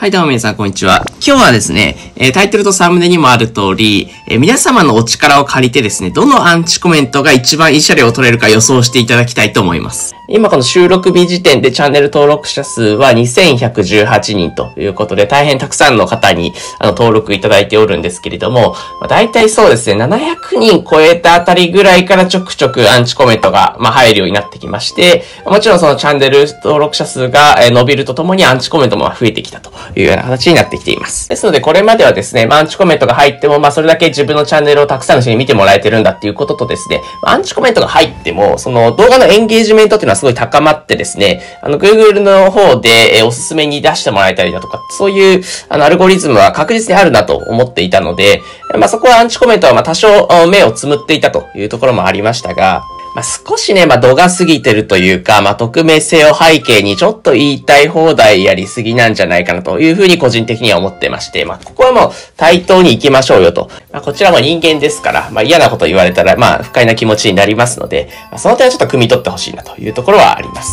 はい、どうも皆さん、こんにちは。今日はですね、えタイトルとサムネにもある通り、え皆様のお力を借りてですね、どのアンチコメントが一番いい車両を取れるか予想していただきたいと思います。今この収録日時点でチャンネル登録者数は2118人ということで、大変たくさんの方にあの登録いただいておるんですけれども、まあ、大体そうですね、700人超えたあたりぐらいからちょくちょくアンチコメントが、まあ、入るようになってきまして、もちろんそのチャンネル登録者数が伸びるとともにアンチコメントも増えてきたというような形になってきています。ですので、これまではですね、まあ、アンチコメントが入っても、まあ、それだけ自分のチャンネルをたくさんの人に見てもらえてるんだっていうこととですね、アンチコメントが入っても、その動画のエンゲージメントっていうのはすごい高まってですね、あの、Google の方で、えおすすめに出してもらえたりだとか、そういう、あの、アルゴリズムは確実にあるなと思っていたので、まあ、そこはアンチコメントは、ま、多少、目をつむっていたというところもありましたが、まあ、少しね、まあ、度が過ぎてるというか、まあ、匿名性を背景にちょっと言いたい放題やりすぎなんじゃないかなというふうに個人的には思ってまして、まあ、ここはもう対等に行きましょうよと。まあ、こちらも人間ですから、まあ、嫌なこと言われたら、まあ、不快な気持ちになりますので、まあ、その点はちょっと汲み取ってほしいなというところはあります。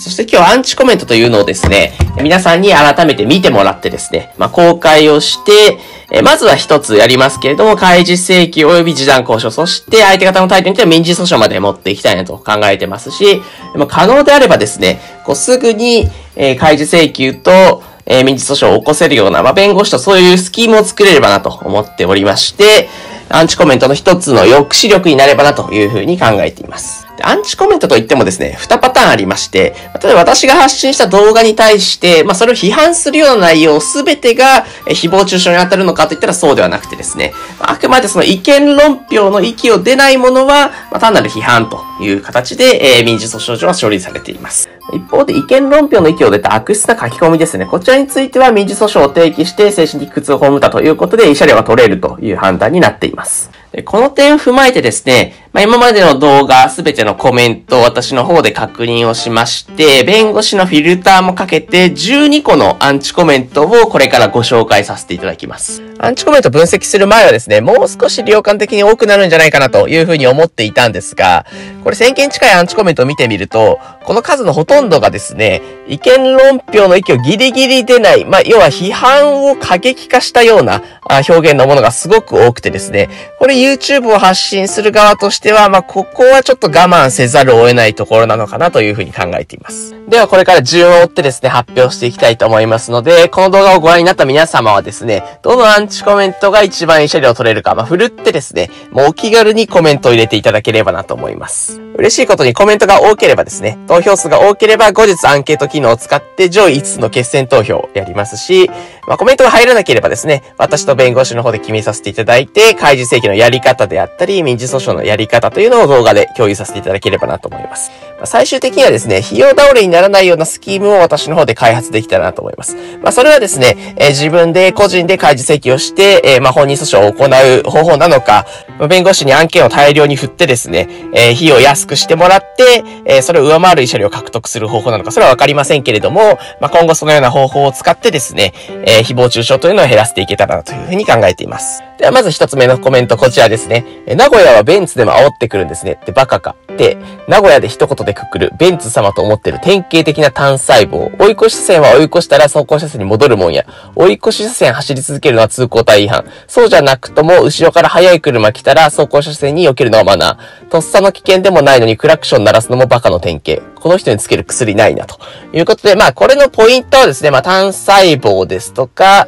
そして今日アンチコメントというのをですね、皆さんに改めて見てもらってですね、まあ、公開をして、えまずは一つやりますけれども、開示請求及び示談交渉、そして相手方の態度によっては民事訴訟まで持っていきたいなと考えてますし、ま可能であればですね、こうすぐに、え開示請求と、え民事訴訟を起こせるような、まあ、弁護士とそういうスキームを作れればなと思っておりまして、アンチコメントの一つの抑止力になればなというふうに考えています。アンチコメントといってもですね、二パターンありまして、例えば私が発信した動画に対して、まあそれを批判するような内容すべてがえ誹謗中傷に当たるのかといったらそうではなくてですね、あくまでその意見論評の域を出ないものは、まあ単なる批判という形で、えー民事訴訟上は処理されています。一方で意見論評の域を出た悪質な書き込みですね。こちらについては民事訴訟を提起して精神的苦痛を被ったということで、慰謝料が取れるという判断になっています。この点を踏まえてですね、まあ、今までの動画すべてのコメントを私の方で確認をしまして、弁護士のフィルターもかけて12個のアンチコメントをこれからご紹介させていただきます。アンチコメント分析する前はですね、もう少し量感的に多くなるんじゃないかなというふうに思っていたんですが、これ1000件近いアンチコメントを見てみると、この数のほとんどがですね、意見論評の域をギリギリ出ない、まあ、要は批判を過激化したような表現のものがすごく多くてですね、これ YouTube を発信する側としては、まあ、ここはちょっと我慢せざるを得ないところなのかなというふうに考えています。ではこれから順を追ってですね、発表していきたいと思いますので、この動画をご覧になった皆様はですね、どのアンチコメントが一番いい車両を取れるか、まあ、振るってですね、もうお気軽にコメントを入れていただければなと思います。嬉しいことにコメントが多ければですね、投票数が多ければ後日アンケート機能を使って上位5つの決選投票をやりますし、まあ、コメントが入らなければですね、私と弁護士の方で決めさせていただいて、開示請求のやり方であったり、民事訴訟のやり方というのを動画で共有させていただければなと思います。まあ最終的にはですね、費用倒れにならないようなスキームを私の方で開発できたらなと思います。まあ、それはですね、えー自分で個人で開示請求をして、えーまあ、本人訴訟を行う方法なのか、まあ弁護士に案件を大量に振ってですね、えー費用を安くしてもらって、えーそれを上回る慰謝料を獲得する方法なのか、それはわかりませんけれども、まあ、今後そのような方法を使ってですね、えー誹謗中傷というのを減らしていけたらなというふうに考えています。では、まず一つ目のコメント、こちらですね。え名古屋はベンツでも煽ってくるんですね。ってバカか。で、名古屋で一言でくくる、ベンツ様と思ってる典型的な単細胞。追い越し車線は追い越したら走行車線に戻るもんや。追い越し車線走り続けるのは通行帯違反。そうじゃなくとも、後ろから速い車来たら走行車線に避けるのはマナー。とっさの危険でもないのにクラクション鳴らすのもバカの典型。この人につける薬ないな。ということで、まあ、これのポイントはですね、まあ、単細胞ですとか、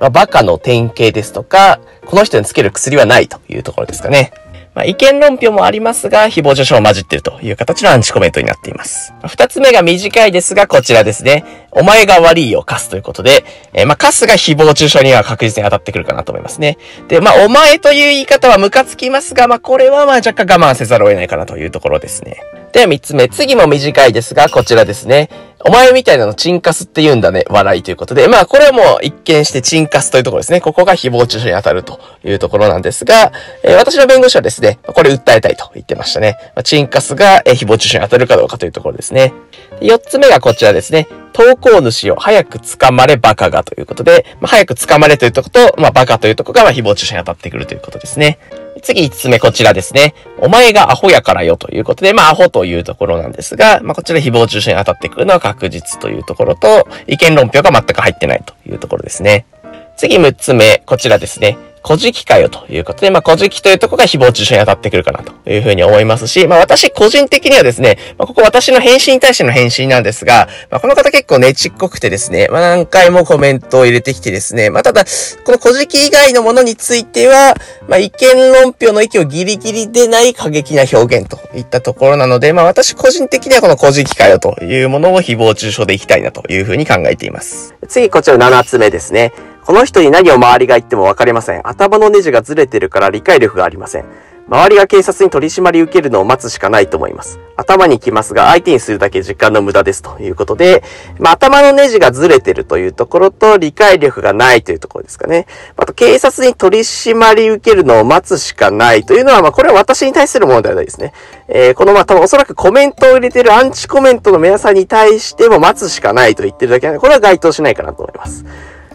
まあ、バカの典型ですとか、この人につける薬はないというところですかね。まあ、意見論評もありますが、誹謗中傷も混じっているという形のアンチコメントになっています。二つ目が短いですが、こちらですね。お前が悪いよ、カスということで、えーまあ、カスが誹謗中傷には確実に当たってくるかなと思いますね。で、まあ、お前という言い方はムカつきますが、まあ、これはまあ、若干我慢せざるを得ないかなというところですね。では三つ目。次も短いですが、こちらですね。お前みたいなのチンカスって言うんだね。笑いということで。まあ、これはもう一見してチンカスというところですね。ここが誹謗中傷に当たるというところなんですが、えー私の弁護士はですね、これ訴えたいと言ってましたね。まあ、チンカスが、えー誹謗中傷に当たるかどうかというところですね。4つ目がこちらですね。投稿主を早く捕まれバカがということで、まあ、早く捕まれというとこと、まあ、バカというとこが、まあ、誹謗中傷に当たってくるということですね。次5つ目こちらですね。お前がアホやからよということで、まあアホというところなんですが、まあこちら誹謗中傷に当たってくるのは確実というところと、意見論評が全く入ってないというところですね。次6つ目、こちらですね。古事記かよということで、まあ、古事記というとこが誹謗中傷に当たってくるかなというふうに思いますし、まあ、私個人的にはですね、まあ、ここ私の返信に対しての返信なんですが、まあ、この方結構ねちっこくてですね、まあ、何回もコメントを入れてきてですね、まあ、ただ、この古事記以外のものについては、まあ、意見論評の域をギリギリでない過激な表現といったところなので、まあ、私個人的にはこの古事記かよというものを誹謗中傷でいきたいなというふうに考えています。次、こちら7つ目ですね。この人に何を周りが言っても分かりません。頭のネジがずれてるから理解力がありません。周りが警察に取り締まり受けるのを待つしかないと思います。頭に来ますが、相手にするだけ時間の無駄ですということで、まあ、頭のネジがずれてるというところと、理解力がないというところですかね。あと、警察に取り締まり受けるのを待つしかないというのは、まあ、これは私に対するものではないですね。えー、この、まあ、多分おそらくコメントを入れてるアンチコメントの皆さんに対しても待つしかないと言ってるだけなので、これは該当しないかなと思います。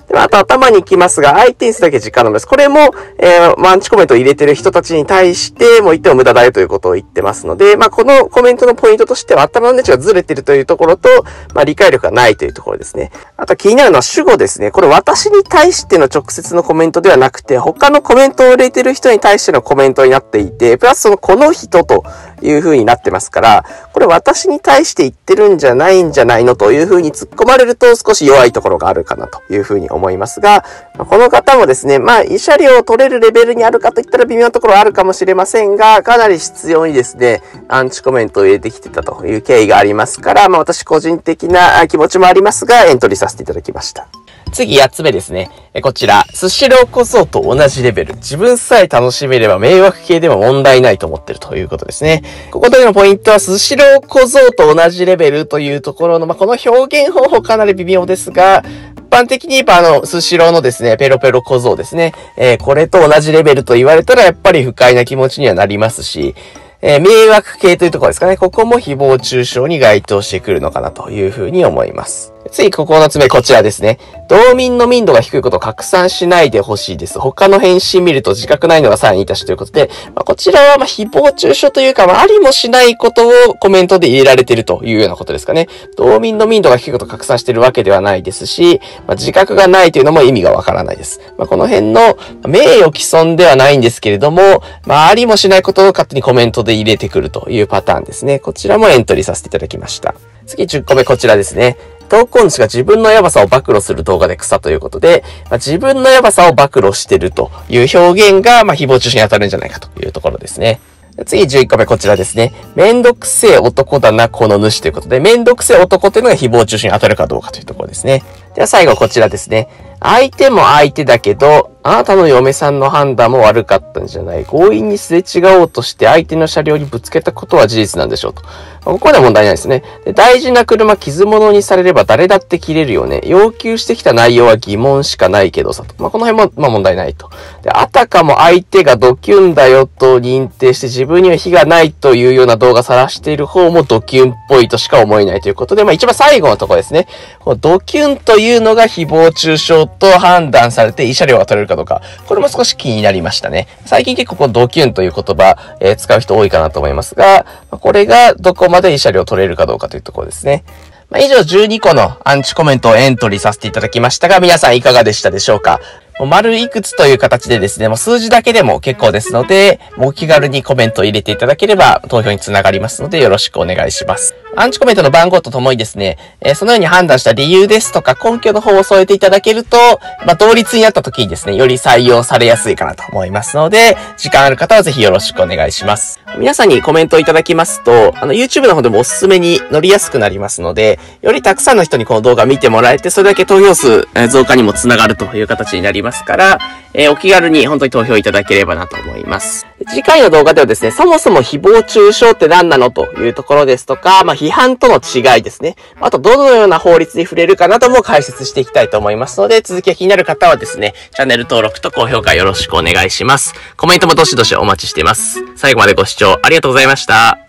で、あと頭に来ますが、相手にするだけ時間のです。これも、えー、マンチコメントを入れてる人たちに対して、もう言っても無駄だよということを言ってますので、まあ、このコメントのポイントとしては、頭のネジがずれてるというところと、まあ、理解力がないというところですね。あと気になるのは主語ですね。これ私に対しての直接のコメントではなくて、他のコメントを入れてる人に対してのコメントになっていて、プラスそのこの人という風になってますから、これ私に対して言ってるんじゃないんじゃないのという風に突っ込まれると少し弱いところがあるかなという風に思いますが、この方もですね、まあ、慰謝料を取れるレベルにあるかといったら微妙なところはあるかもしれませんが、かなり必要にですね、アンチコメントを入れてきてたという経緯がありますから、まあ、私個人的な気持ちもありますが、エントリーさせていただきました。次8つ目ですね。こちら、スシロー小僧と同じレベル。自分さえ楽しめれば迷惑系でも問題ないと思ってるということですね。ここでのポイントは、スシロー小僧と同じレベルというところの、まあ、この表現方法かなり微妙ですが、一般的に言えばあの、スシローのですね、ペロペロ小僧ですね。えー、これと同じレベルと言われたらやっぱり不快な気持ちにはなりますし、えー、迷惑系というところですかね。ここも誹謗中傷に該当してくるのかなというふうに思います。次、9つ目、こちらですね。道民の民度が低いことを拡散しないでほしいです。他の返信見ると自覚ないのがさらにいたしということで、まあ、こちらは、ま、誹謗中傷というか、まあ、ありもしないことをコメントで入れられているというようなことですかね。道民の民度が低いことを拡散しているわけではないですし、まあ、自覚がないというのも意味がわからないです。まあ、この辺の、名誉毀損ではないんですけれども、まあ、ありもしないことを勝手にコメントで入れてくるというパターンですね。こちらもエントリーさせていただきました。次10個目こちらですね。投稿主が自分のヤバさを暴露する動画で草ということで、まあ、自分のヤバさを暴露してるという表現が、まあ、誹謗中傷に当たるんじゃないかというところですね。次11個目こちらですね。めんどくせえ男だな、この主ということで、めんどくせえ男というのが誹謗中傷に当たるかどうかというところですね。では最後こちらですね。相手も相手だけど、あなたの嫁さんの判断も悪かったんじゃない。強引にすれ違おうとして相手の車両にぶつけたことは事実なんでしょうと。ここでは問題ないですねで。大事な車傷物にされれば誰だって切れるよね。要求してきた内容は疑問しかないけどさと。まあ、この辺も、まあ、問題ないと。で、あたかも相手がドキュンだよと認定して自分には非がないというような動画晒している方もドキュンっぽいとしか思えないということで、まあ、一番最後のところですね。このドキュンというのが誹謗中傷と判断されて慰謝料が取れるかどうか。これも少し気になりましたね。最近結構このドキュンという言葉、えー、使う人多いかなと思いますが、これがどこまで慰謝料取れるかどうかというところですね。まあ、以上12個のアンチコメントをエントリーさせていただきましたが、皆さんいかがでしたでしょうか？丸いくつという形でですね、もう数字だけでも結構ですので、もうお気軽にコメントを入れていただければ投票につながりますのでよろしくお願いします。アンチコメントの番号とともにですね、えー、そのように判断した理由ですとか根拠の方を添えていただけると、まあ、同率になった時にですね、より採用されやすいかなと思いますので、時間ある方はぜひよろしくお願いします。皆さんにコメントをいただきますと、あの、YouTube の方でもおすすめに乗りやすくなりますので、よりたくさんの人にこの動画見てもらえて、それだけ投票数増加にもつながるという形になりますから、えー、お気軽に本当に投票いただければなと思います。次回の動画ではですね、そもそも誹謗中傷って何なのというところですとか、まあ、批判との違いですね。あと、どのような法律に触れるかなども解説していきたいと思いますので、続きが気になる方はですね、チャンネル登録と高評価よろしくお願いします。コメントもどしどしお待ちしています。最後までご視聴ありがとうございました。